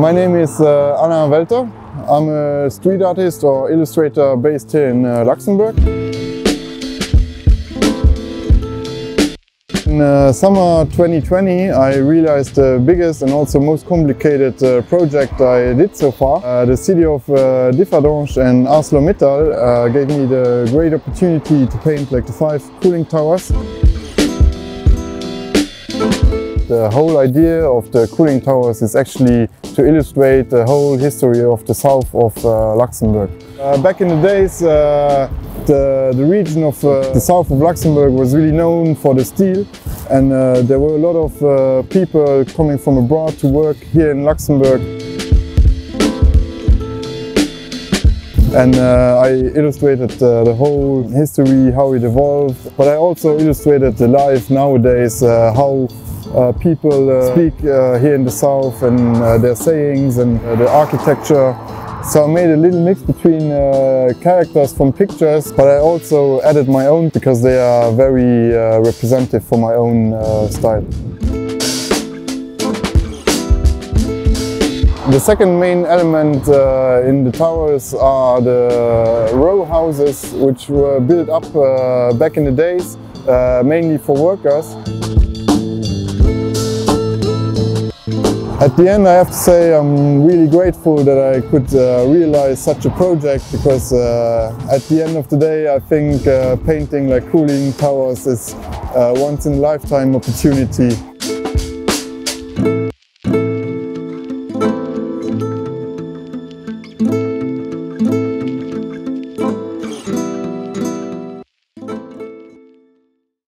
My name is uh, Alain Welter. I'm a street artist or illustrator based here in uh, Luxembourg. In uh, summer 2020 I realized the biggest and also most complicated uh, project I did so far. Uh, the city of uh, Differdange and ArcelorMittal uh, gave me the great opportunity to paint like the five cooling towers. The whole idea of the cooling towers is actually to illustrate the whole history of the south of uh, Luxembourg. Uh, back in the days, uh, the, the, region of uh, the south of Luxembourg was really known for the steel and uh, there were a lot of people coming from abroad to work here in Luxembourg. and uh, I illustrated uh, the whole history, how it evolved, but I also illustrated the life nowadays, uh, how uh, people uh, speak uh, here in the south and their sayings and the architecture. So I made a little mix between characters from pictures, but I also added my own because they are very representative for my own style. The second main element uh, in the towers are the row houses which were built up uh, back in the days, uh, mainly for workers. At the end I have to say I'm really grateful that I could uh, realize such a project because uh, at the end of the day I think uh, painting like cooling towers is a once in a lifetime opportunity